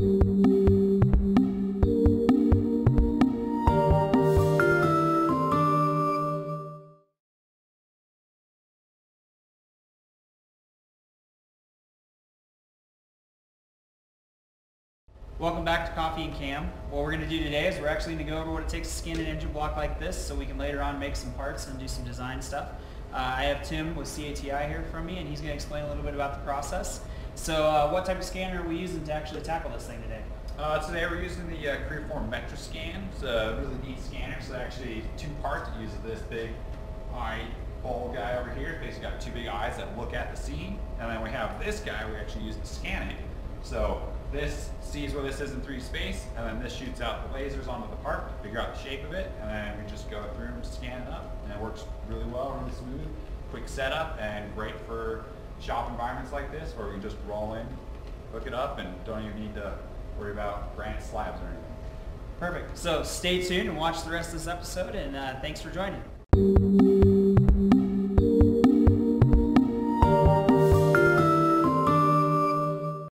Welcome back to Coffee and Cam. What we're going to do today is we're actually going to go over what it takes to skin an engine block like this so we can later on make some parts and do some design stuff. Uh, I have Tim with CATI here from me and he's going to explain a little bit about the process. So uh, what type of scanner are we using to actually tackle this thing today? Uh, today we're using the uh, Creaform MetraSCAN. It's a really neat scanner. So actually two parts. It uses this big eye ball guy over here. It's basically got two big eyes that look at the scene. And then we have this guy we actually use to scan it. So this sees where this is in 3D space, and then this shoots out the lasers onto the part to figure out the shape of it, and then we just go through and scan it up. And it works really well, really smooth, quick setup, and great for shop environments like this where we can just roll in, hook it up, and don't even need to worry about granite slabs or anything. Perfect. So stay tuned and watch the rest of this episode, and uh, thanks for joining.